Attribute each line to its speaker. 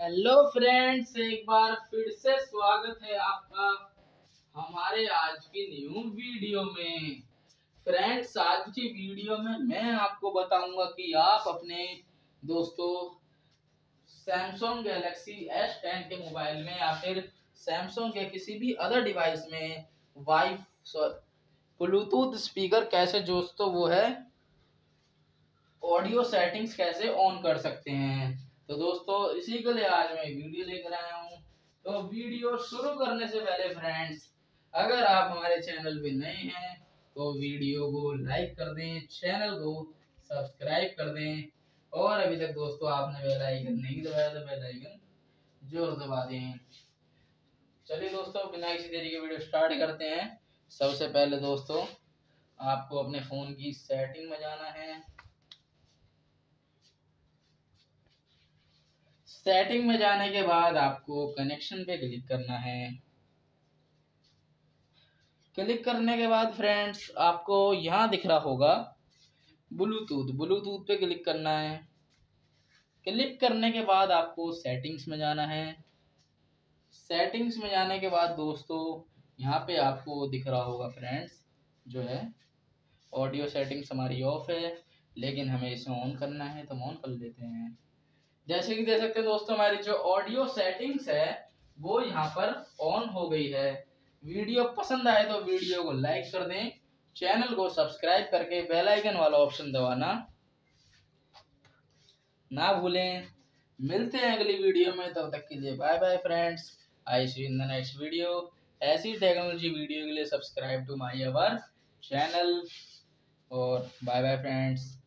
Speaker 1: Hello friends एक बार फिर से स्वागत है आपका हमारे आज की न्यू वीडियो में। फ्रेंड्स आज की वीडियो में मैं आपको बताऊँगा कि आप अपने दोस्तों सैमसंग गैलेक्सी एस टेन के मोबाइल में या फिर सैमसंग के किसी भी अदर डिवाइस में वाई ब्लूटूथ स्पीकर कैसे दोस्तों वो है ऑडियो सेटिंग्स कैसे ऑन कर सकते हैं। तो दोस्तों, इसी के लिए आज मैं वीडियो लेकर आया हूँ। तो वीडियो शुरू करने से पहले फ्रेंड्स अगर आप हमारे चैनल पे नए हैं तो वीडियो को लाइक कर दें चैनल को सब्सक्राइब कर दें। और अभी तक दोस्तों, आपने बेल आइकन नहीं दबाया तो बेल आइकन ज़ोर दबा दें। चलिए दोस्तों, बिना किसी देरी के वीडियो स्टार्ट करते हैं। सबसे पहले दोस्तों, आपको अपने फ़ोन की सेटिंग में जाना है। सेटिंग में जाने के बाद आपको कनेक्शन पे क्लिक करना है। क्लिक करने के बाद फ्रेंड्स आपको यहाँ दिख रहा होगा ब्लूटूथ ब्लूटूथ पे क्लिक करना है। क्लिक करने के बाद आपको सेटिंग्स में जाना है। सेटिंग्स में जाने के बाद दोस्तों, यहाँ पे आपको दिख रहा होगा फ्रेंड्स जो है। ऑडियो सेटिंग्स हमारी ऑफ़ है, लेकिन हमें इसे ऑन करना है तो हम ऑन कर लेते हैं। जैसे कि देख सकते हैं दोस्तों, हमारी जो ऑडियो सेटिंग्स है, वो यहाँ पर ऑन हो गई है। वीडियो पसंद आए तो वीडियो को लाइक कर दें चैनल को सब्सक्राइब करके बेल आइकन वाला ऑप्शन दबाना ना भूलें। मिलते हैं अगली वीडियो में, तब तक के लिए bye bye friends I see in the next video ऐसी टेक्नोलॉजी वीडियो के लिए subscribe to my our channel और बाय बाय फ्रेंड्स